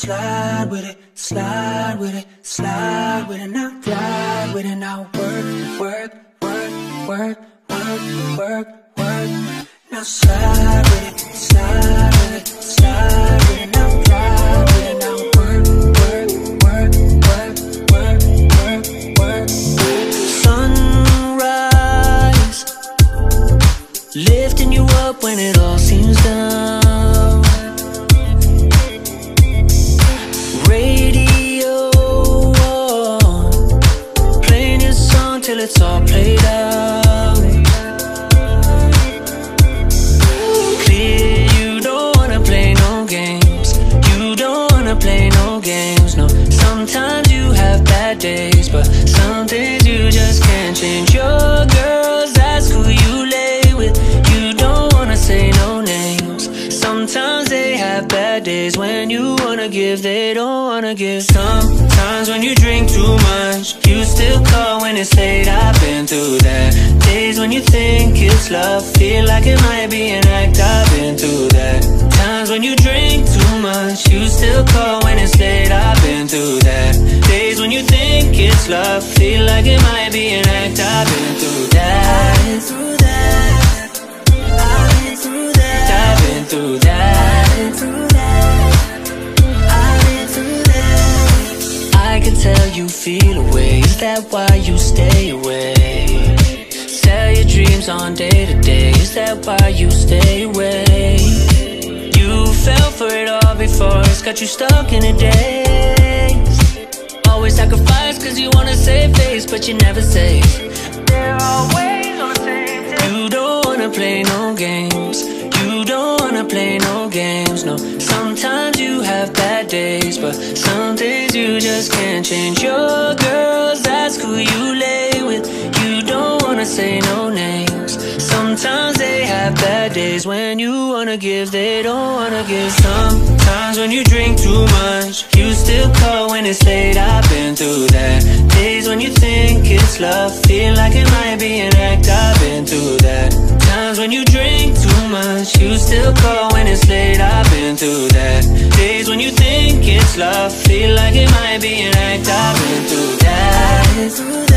slide with it, slide with it, slide with it. Now glide with it. Now work, work, work, work, work, work, work. Now slide with it, slide with it, slide till it's all played out. Clear, you don't wanna play no games. You don't wanna play no games, no. Sometimes you have bad days, but some days you just can't change. Your girls ask who you lay with. You don't wanna say no names. Sometimes they have bad days when you wanna give, they don't wanna give. Sometimes when you drink too much, you still call when it's late. I've been through that. Days when you think it's love, feel like it might be an act. I've been through that. Times when you drink too much, you still call when it's late. I've been through that. Days when you think it's love, feel like it might be an act. I've been through that. You feel away. Is that why you stay away? Sell your dreams on day to day. Is that why you stay away? You fell for it all before. It's got you stuck in a daze. Always sacrifice cause you wanna save face, but you never save. They're always on the same You don't wanna play no games. You don't wanna play no games, no. Sometimes you have bad days, but some just can't change. Your girls ask who you lay with. You don't wanna say no names. Sometimes they have bad days when you wanna give, they don't wanna give. Sometimes when you drink too much, you still call when it's late. I've been through that. Days when you think it's love, feel like it might be an act. I've been through that. Times when you drink too much, you still call when it's late. I've been through love, feel like it might be an act. I've been through that.